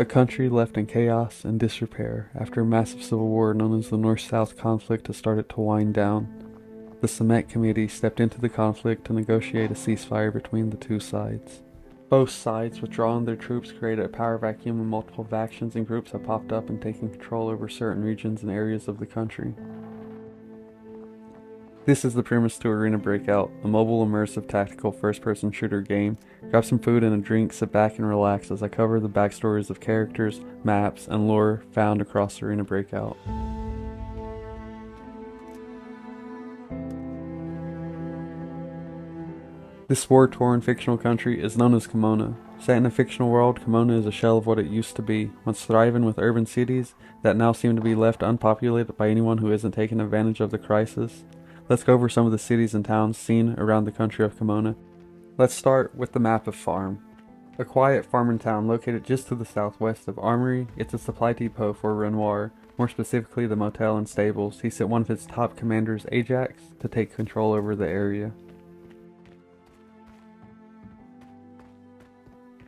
A country left in chaos and disrepair after a massive civil war known as the North South conflict has started to wind down. The Summit Committee stepped into the conflict to negotiate a ceasefire between the two sides. Both sides withdrawing their troops created a power vacuum and multiple factions and groups have popped up and taken control over certain regions and areas of the country. This is the premise to Arena Breakout, a mobile immersive tactical first person shooter game. Grab some food and a drink, sit back and relax as I cover the backstories of characters, maps, and lore found across Arena Breakout. This war torn fictional country is known as Kimona. Set in a fictional world, Kimona is a shell of what it used to be, once thriving with urban cities that now seem to be left unpopulated by anyone who isn't taking advantage of the crisis. Let's go over some of the cities and towns seen around the country of Kimona. Let's start with the map of Farm. A quiet farming town located just to the southwest of Armory, it's a supply depot for Renoir, more specifically the motel and stables. He sent one of his top commanders, Ajax, to take control over the area.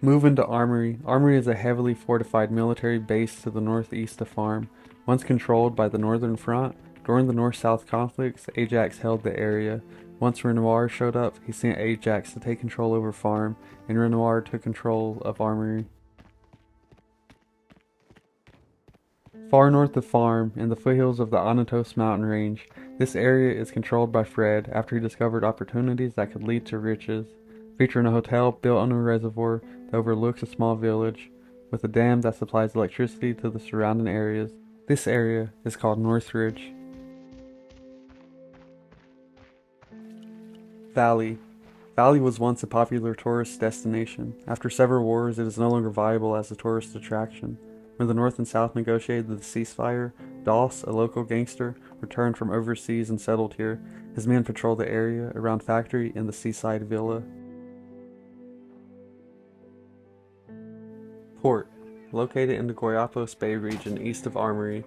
Moving to Armory. Armory is a heavily fortified military base to the northeast of Farm. Once controlled by the Northern Front, during the North-South conflicts, Ajax held the area. Once Renoir showed up, he sent Ajax to take control over Farm, and Renoir took control of Armory. Far north of Farm, in the foothills of the Anatos mountain range, this area is controlled by Fred after he discovered opportunities that could lead to riches, featuring a hotel built on a reservoir that overlooks a small village, with a dam that supplies electricity to the surrounding areas. This area is called Northridge. Valley. Valley was once a popular tourist destination. After several wars, it is no longer viable as a tourist attraction. When the North and South negotiated the ceasefire, Doss, a local gangster, returned from overseas and settled here. His men patrolled the area around Factory and the seaside villa. Port. Located in the Guayapos Bay region east of Armory,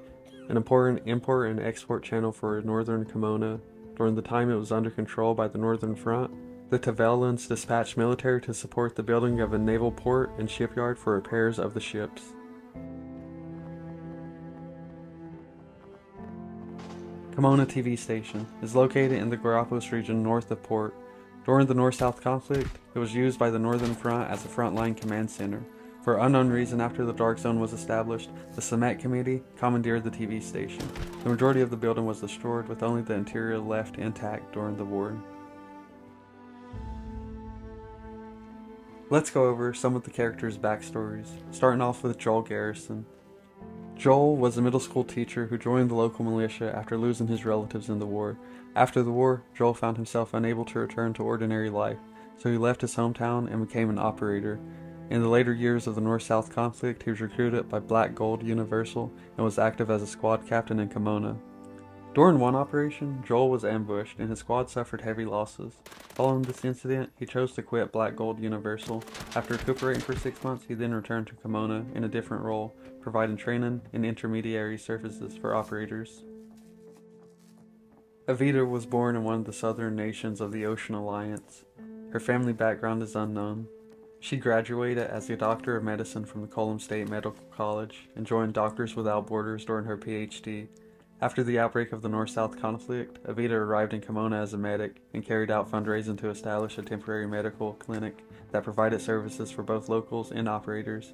an important import and export channel for northern Kimona, during the time it was under control by the Northern Front, the Tavelans dispatched military to support the building of a naval port and shipyard for repairs of the ships. Kimona TV station is located in the Guayapos region north of Port. During the North-South conflict, it was used by the Northern Front as a frontline command center. For unknown reason, after the Dark Zone was established, the Summit Committee commandeered the TV station. The majority of the building was destroyed, with only the interior left intact during the war. Let's go over some of the characters' backstories, starting off with Joel Garrison. Joel was a middle school teacher who joined the local militia after losing his relatives in the war. After the war, Joel found himself unable to return to ordinary life, so he left his hometown and became an operator. In the later years of the North South conflict, he was recruited by Black Gold Universal and was active as a squad captain in Kimona. During one operation, Joel was ambushed and his squad suffered heavy losses. Following this incident, he chose to quit Black Gold Universal. After recuperating for six months, he then returned to Kimona in a different role, providing training and intermediary services for operators. Avita was born in one of the southern nations of the Ocean Alliance. Her family background is unknown. She graduated as a doctor of medicine from the Colum State Medical College and joined Doctors Without Borders during her PhD. After the outbreak of the North South conflict, Avita arrived in Kimona as a medic and carried out fundraising to establish a temporary medical clinic that provided services for both locals and operators.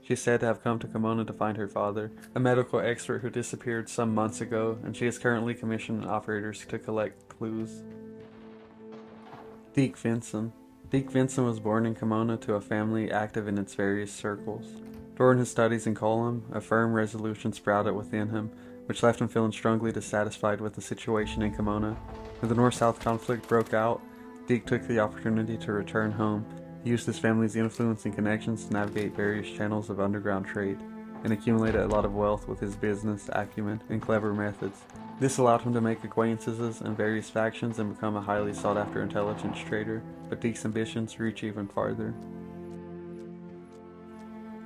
She is said to have come to Kimona to find her father, a medical expert who disappeared some months ago, and she is currently commissioning operators to collect clues. Deke Vinson Deke Vincent was born in Kimona to a family active in its various circles. During his studies in Colum, a firm resolution sprouted within him, which left him feeling strongly dissatisfied with the situation in Kimona. When the North-South conflict broke out, Deke took the opportunity to return home. He used his family's influence and connections to navigate various channels of underground trade and accumulated a lot of wealth with his business acumen and clever methods. This allowed him to make acquaintances in various factions and become a highly sought after intelligence trader, but Deke's ambitions reach even farther.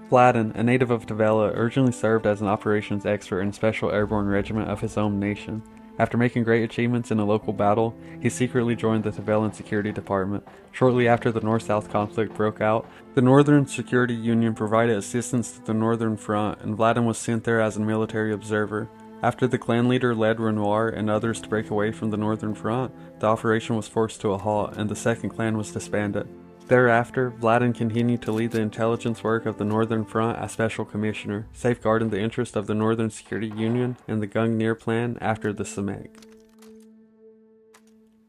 Fladden, a native of Tavella, originally served as an operations expert in a special airborne regiment of his own nation. After making great achievements in a local battle, he secretly joined the Tavellan Security Department. Shortly after the North South conflict broke out, the Northern Security Union provided assistance to the Northern Front, and Vladden was sent there as a military observer. After the clan leader led Renoir and others to break away from the Northern Front, the operation was forced to a halt and the second clan was disbanded. Thereafter, Vladin continued to lead the intelligence work of the Northern Front as Special Commissioner, safeguarding the interests of the Northern Security Union and the Gungnir Plan after the Simek.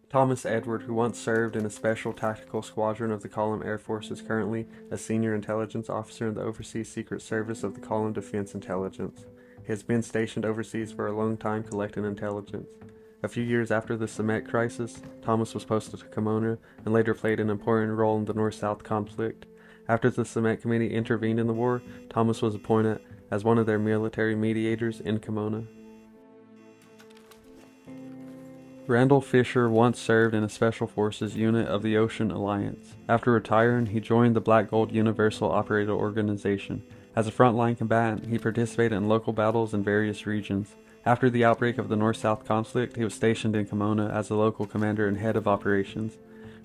Thomas Edward, who once served in a special tactical squadron of the Colum Air Force, is currently a senior intelligence officer in the Overseas Secret Service of the Colum Defense Intelligence. He has been stationed overseas for a long time collecting intelligence. A few years after the Simek crisis, Thomas was posted to Kimona and later played an important role in the North South conflict. After the Simek Committee intervened in the war, Thomas was appointed as one of their military mediators in Kimona. Randall Fisher once served in a Special Forces unit of the Ocean Alliance. After retiring, he joined the Black Gold Universal Operator Organization. As a frontline combatant, he participated in local battles in various regions. After the outbreak of the North South conflict, he was stationed in Kimona as a local commander and head of operations.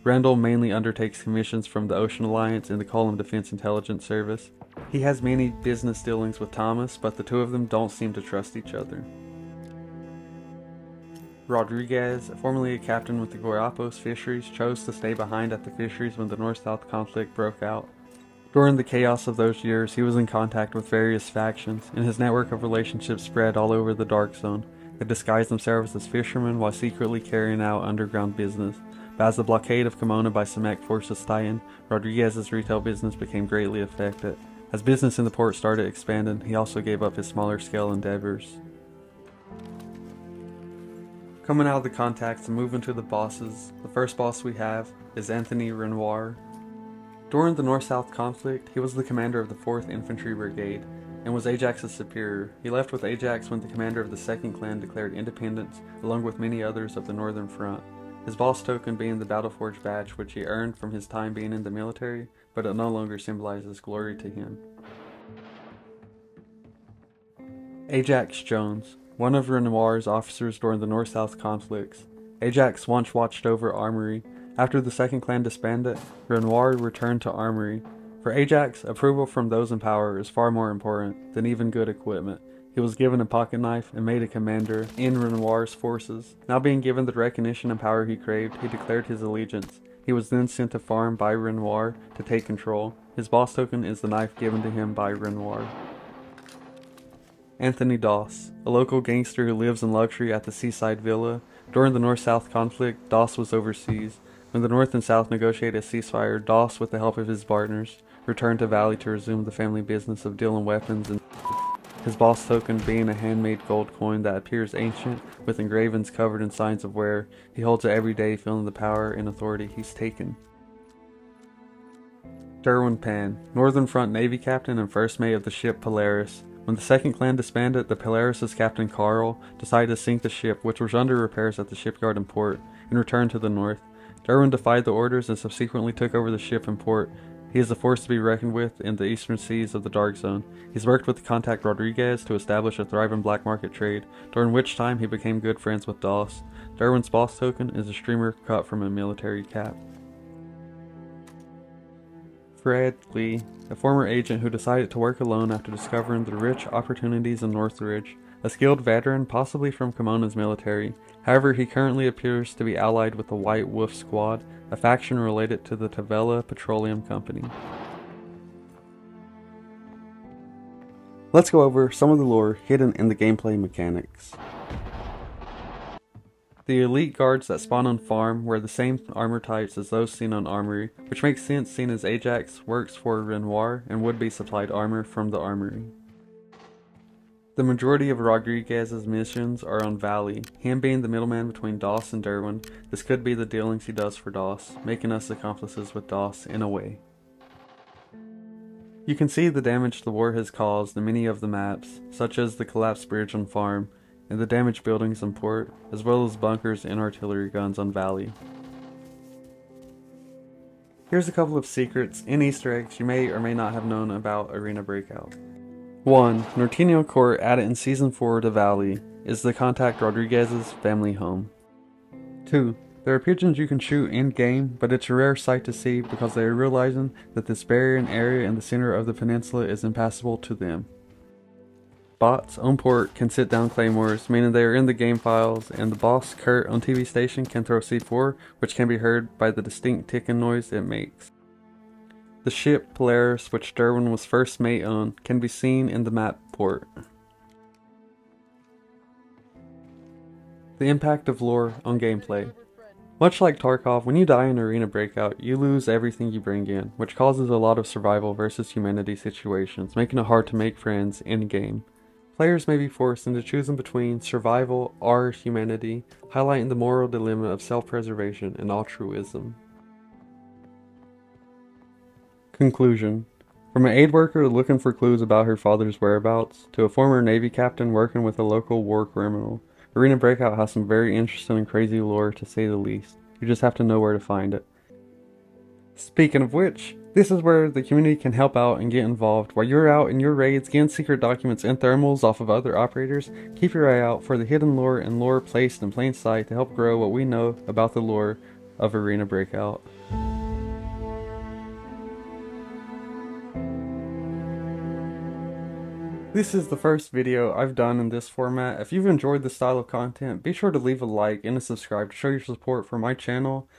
Randall mainly undertakes commissions from the Ocean Alliance and the Colum Defense Intelligence Service. He has many business dealings with Thomas, but the two of them don't seem to trust each other. Rodriguez, formerly a captain with the Guayapos fisheries, chose to stay behind at the fisheries when the North South conflict broke out. During the chaos of those years, he was in contact with various factions, and his network of relationships spread all over the Dark Zone. They disguised themselves as fishermen while secretly carrying out underground business. But as the blockade of Kimona by Simek forces tightened, Rodriguez's retail business became greatly affected. As business in the port started expanding, he also gave up his smaller scale endeavors. Coming out of the contacts and moving to the bosses, the first boss we have is Anthony Renoir, during the North-South conflict, he was the commander of the 4th Infantry Brigade and was Ajax's superior. He left with Ajax when the commander of the 2nd Clan declared independence, along with many others of the Northern Front. His boss token being the Battleforge badge, which he earned from his time being in the military, but it no longer symbolizes glory to him. Ajax Jones, one of Renoir's officers during the North-South conflicts. Ajax once watched over Armory after the second clan disbanded, Renoir returned to Armory. For Ajax, approval from those in power is far more important than even good equipment. He was given a pocket knife and made a commander in Renoir's forces. Now being given the recognition and power he craved, he declared his allegiance. He was then sent to farm by Renoir to take control. His boss token is the knife given to him by Renoir. Anthony Doss, a local gangster who lives in luxury at the seaside villa. During the North South conflict, Doss was overseas. When the North and South negotiated a ceasefire, Doss, with the help of his partners, returned to Valley to resume the family business of dealing weapons and his boss token being a handmade gold coin that appears ancient with engravings covered in signs of wear. He holds it every day, feeling the power and authority he's taken. Derwin Pan, Northern Front Navy captain and first mate of the ship Polaris. When the second clan disbanded, the Polaris's captain Carl decided to sink the ship, which was under repairs at the shipyard in port, and return to the north. Derwin defied the orders and subsequently took over the ship and port. He is a force to be reckoned with in the eastern seas of the Dark Zone. He's worked with contact Rodriguez to establish a thriving black market trade, during which time he became good friends with Doss. Derwin's boss token is a streamer cut from a military cap. Fred Lee, a former agent who decided to work alone after discovering the rich opportunities in Northridge, a skilled veteran possibly from Kimona's military, However, he currently appears to be allied with the White Wolf Squad, a faction related to the Tavella Petroleum Company. Let's go over some of the lore hidden in the gameplay mechanics. The elite guards that spawn on farm wear the same armor types as those seen on Armory, which makes sense seeing as Ajax works for Renoir and would be supplied armor from the Armory. The majority of Rodriguez's missions are on Valley, him being the middleman between Doss and Derwin. This could be the dealings he does for Doss, making us accomplices with Doss in a way. You can see the damage the war has caused in many of the maps, such as the collapsed bridge on farm, and the damaged buildings on port, as well as bunkers and artillery guns on Valley. Here's a couple of secrets and easter eggs you may or may not have known about Arena Breakout. 1. Norteño Court, added in Season 4 to Valley, is the Contact Rodriguez's family home. 2. There are pigeons you can shoot in game, but it's a rare sight to see because they are realizing that this barren area in the center of the peninsula is impassable to them. Bots on port can sit down claymores, meaning they are in the game files, and the boss Kurt on TV station can throw C4, which can be heard by the distinct ticking noise it makes. The ship Polaris, which Derwin was first mate on, can be seen in the map port. The impact of lore on gameplay. Much like Tarkov, when you die in Arena Breakout, you lose everything you bring in, which causes a lot of survival versus humanity situations, making it hard to make friends in-game. Players may be forced into choosing between survival or humanity, highlighting the moral dilemma of self-preservation and altruism. Conclusion From an aid worker looking for clues about her father's whereabouts, to a former Navy captain working with a local war criminal, Arena Breakout has some very interesting and crazy lore to say the least. You just have to know where to find it. Speaking of which, this is where the community can help out and get involved. While you're out in your raids, getting secret documents and thermals off of other operators, keep your eye out for the hidden lore and lore placed in plain sight to help grow what we know about the lore of Arena Breakout. This is the first video I've done in this format. If you've enjoyed this style of content, be sure to leave a like and a subscribe to show your support for my channel.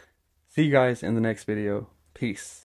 See you guys in the next video. Peace.